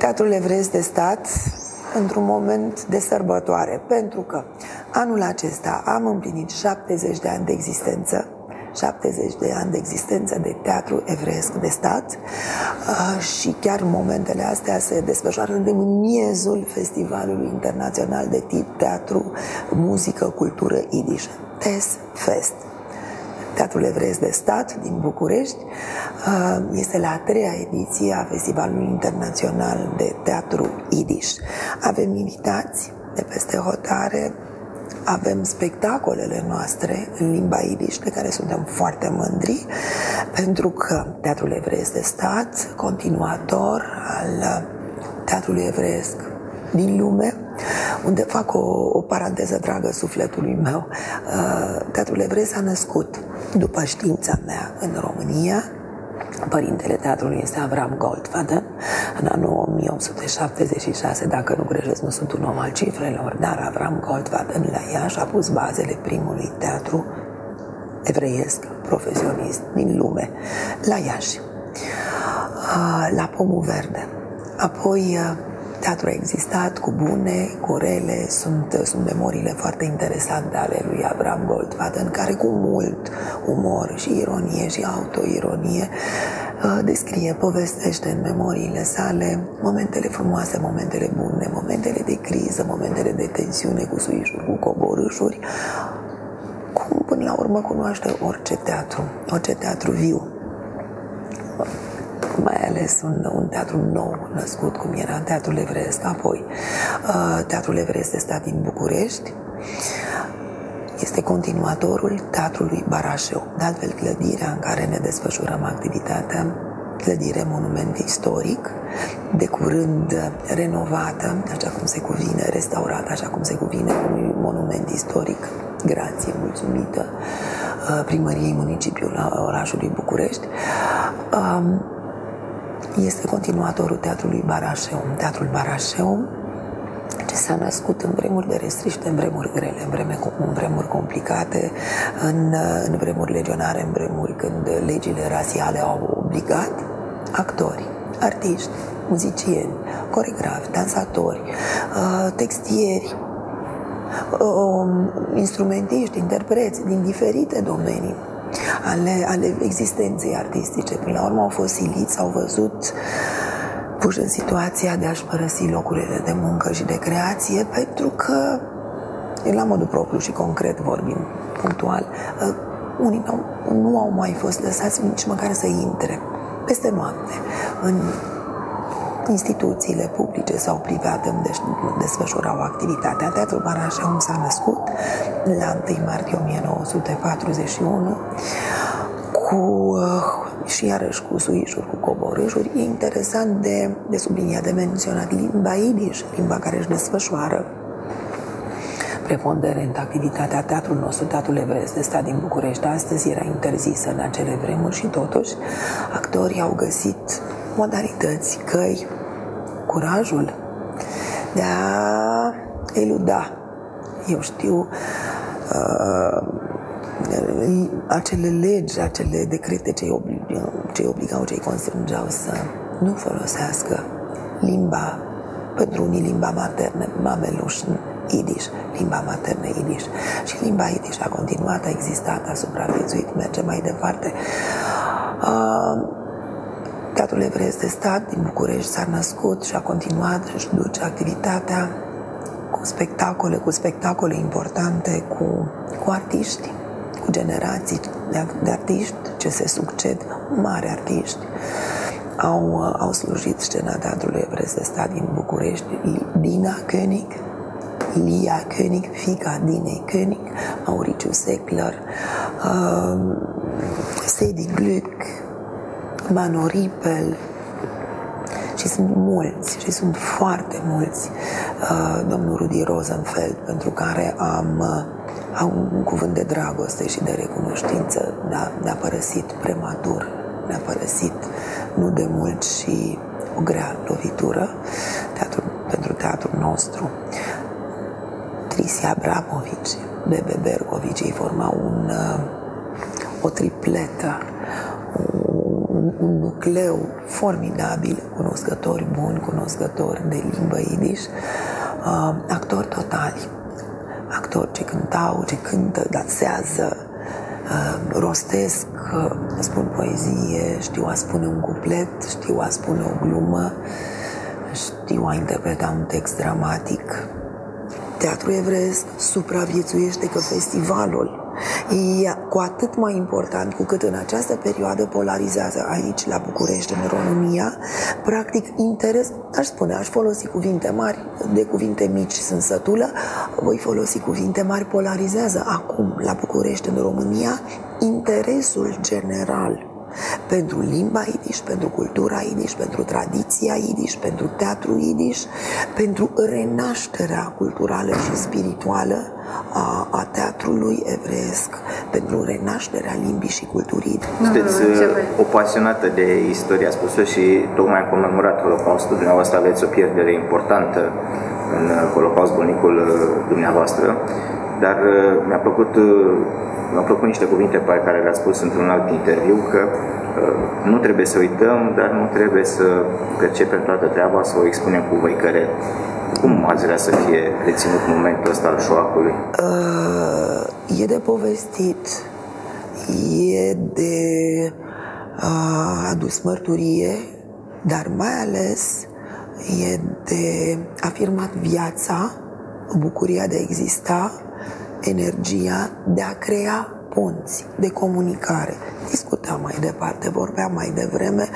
Teatrul Evresc de Stat într-un moment de sărbătoare, pentru că anul acesta am împlinit 70 de ani de existență 70 de ani de existență de teatru evreiesc de stat uh, și chiar în momentele astea se desfășoară în miezul Festivalului Internațional de tip Teatru, Muzică, Cultură Idiș, TES Fest. Teatrul Evreiesc de Stat din București uh, este la a treia ediție a Festivalului Internațional de Teatru Idiș. Avem invitați de peste hotare, avem spectacolele noastre în limba idiș, de care suntem foarte mândri, pentru că Teatrul Evreiesc de Stat, continuator al Teatrului Evreiesc din lume, unde fac o, o paranteză dragă sufletului meu. Uh, Teatrul Evreiesc s-a născut, după știința mea, în România, Părintele teatrului este Avram Goldfaden, în anul 1876, dacă nu greșesc, nu sunt un om al cifrelor, dar Avram Goldfaden la Iași a pus bazele primului teatru evreiesc profesionist din lume, la Iași, la Pomul Verde. Apoi Teatrul a existat cu bune, cu rele, sunt, sunt memoriile foarte interesante ale lui Abraham Goldfaden, care cu mult umor și ironie și autoironie uh, descrie, povestește în memoriile sale momentele frumoase, momentele bune, momentele de criză, momentele de tensiune cu suișuri, cu coborâșuri, cum până la urmă cunoaște orice teatru, orice teatru viu. mai ales un, un teatru nou născut, cum era Teatrul Evreiesc, apoi uh, Teatrul Evreiesc de stat din București, este continuatorul Teatrului Barașeu. De altfel, clădirea în care ne desfășurăm activitatea, clădire monument istoric, de curând renovată, așa cum se cuvine, restaurată, așa cum se cuvine, unui monument istoric, grație mulțumită uh, primăriei municipiului orașului București. Um, este continuatorul Teatrului Barașeu. Teatrul Barașeu ce s-a născut în vremuri de restriște, în vremuri grele, în, vreme, în vremuri complicate, în, în vremuri legionare, în vremuri când legile rasiale au obligat actori, artiști, muzicieni, coregrafi, dansatori, uh, textieri, um, instrumentiști, interpreți din diferite domenii ale, ale existenței artistice. Până la urmă au fost siliți, au văzut puși în situația de a-și părăsi locurile de muncă și de creație pentru că, la modul propriu și concret vorbim, punctual, uh, unii nu, nu au mai fost lăsați nici măcar să intre peste noapte în instituțiile publice sau private unde desfășurau activitatea. Teatrul Barașeum s-a născut la 1 martie 1941 cu uh, și iarăși cu suișuri, cu coborâșuri. E interesant de, de subliniat, de menționat limba idiș, limba care își desfășoară preponderent activitatea teatrului nostru, Teatrul Evreiesc de stat din București. Astăzi era interzisă în acele vremuri și totuși actorii au găsit modalități, căi curajul de a eluda, eu știu, uh, acele legi, acele decrete ce îi, obligau, ce îi obligau, ce îi constrângeau să nu folosească limba, pentru unii limba maternă, mameluș, idiș, limba maternă idiș. Și limba idiș a continuat, a existat, a supraviețuit, merge mai departe. Uh, Teatrul Evreiesc de Stat din București s-a născut și a continuat și duce activitatea cu spectacole, cu spectacole importante, cu, cu artiști, cu generații de, de artiști ce se succed, mari artiști. Au, au slujit scena Teatrului Evreiesc de Stat din București, Dina König, Lia König, fica Dinei König, Mauriciu Seckler, uh, Sadie Glück, Manoripel și sunt mulți și sunt foarte mulți. Uh, domnul Rudi Rosenfeld, pentru care am, uh, am un cuvânt de dragoste și de recunoștință, ne-a, ne-a părăsit prematur, ne-a părăsit nu de mult și o grea lovitură teatru, pentru teatrul nostru. Trisia Abramovici, Bebe Bergovici, ei formau un, uh, o tripletă, un, un nucleu formidabil, cunoscători buni, cunoscători de limbă idiș, uh, actori totali, actori ce cântau, ce cântă, dansează, uh, rostesc, uh, spun poezie, știu a spune un cuplet, știu a spune o glumă, știu a interpreta un text dramatic. Teatru evreiesc supraviețuiește că festivalul E cu atât mai important cu cât în această perioadă polarizează aici, la București, în România, practic interes, aș spune, aș folosi cuvinte mari, de cuvinte mici sunt sătulă, voi folosi cuvinte mari, polarizează acum, la București, în România, interesul general pentru limba idiș, pentru cultura idiș, pentru tradiția idiș, pentru teatru idiș, pentru renașterea culturală și spirituală a, a teatrului evreiesc, pentru renașterea limbii și culturii. Sunteți uh, o pasionată de istorie, a spus și tocmai am comemorat Holocaustul, dumneavoastră aveți o pierdere importantă în uh, Holocaust, bunicul uh, dumneavoastră, dar mi-a plăcut mi-au plăcut niște cuvinte pe care le-a spus într-un alt interviu, că uh, nu trebuie să uităm, dar nu trebuie să percepem toată treaba, să o expunem cu văicăre. Cum ați vrea să fie reținut momentul ăsta al șoacului? Uh, e de povestit, e de uh, adus mărturie, dar mai ales e de afirmat viața, bucuria de a exista, energia de a crea punți de comunicare. Discutam mai departe, vorbeam mai devreme,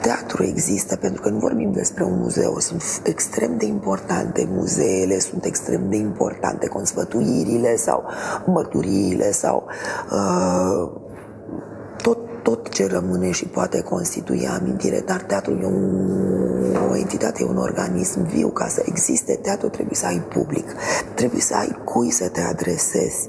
teatru există pentru că nu vorbim despre un muzeu, sunt extrem de importante muzeele, sunt extrem de importante consfătuirile sau mărturiile sau uh, tot tot ce rămâne și poate constitui amintire, dar teatrul e un, o entitate, e un organism viu. Ca să existe teatru trebuie să ai public, trebuie să ai cui să te adresezi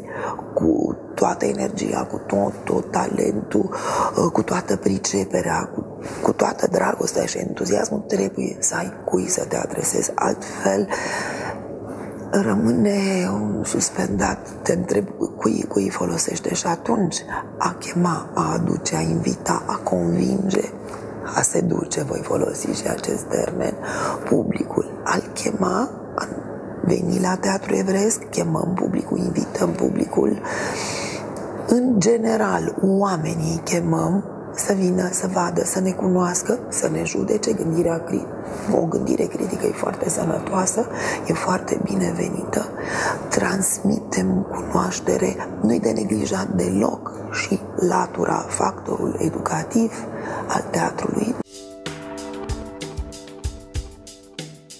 cu toată energia, cu tot, tot talentul, uh, cu toată priceperea, cu, cu toată dragostea și entuziasmul, trebuie să ai cui să te adresezi. Altfel, rămâne suspendat, te întreb cui, cui folosește și atunci a chema, a aduce, a invita, a convinge, a seduce, voi folosi și acest termen, publicul, al chema, a veni la teatru evreiesc, chemăm publicul, invităm publicul, în general, oamenii chemăm să vină, să vadă, să ne cunoască, să ne judece. Gândirea, o gândire critică e foarte sănătoasă, e foarte binevenită. Transmitem cunoaștere, nu-i de neglijat deloc și latura, factorul educativ al teatrului,